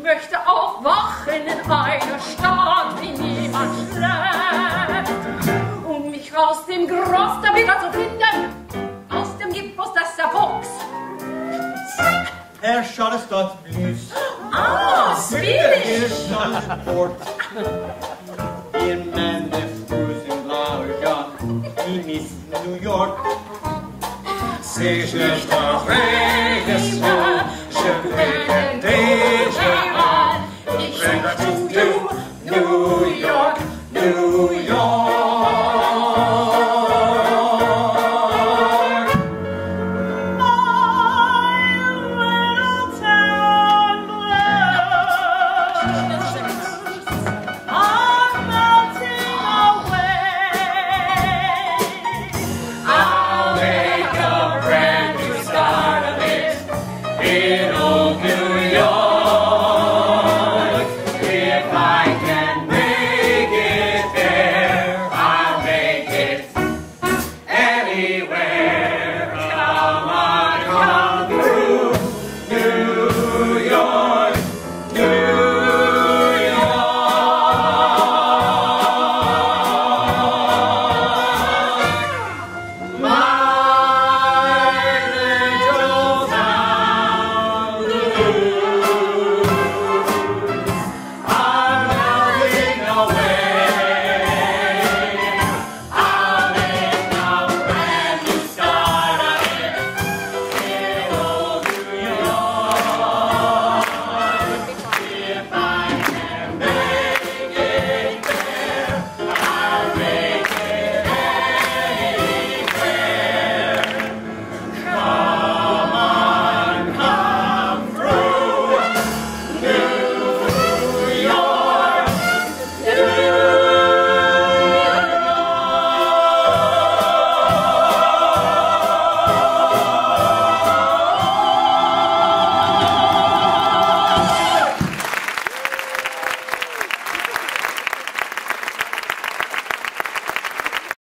möchte aufwachen in einer Stadt, die niemand schläft, um mich aus dem Groff der wieder zu finden, aus dem Gipfel des der Er schaut es dort blüß. Ah, schwierig! Er schaut es dort. Ihr Männer fußen Lager, die Miss New York. Sich nicht auf Reges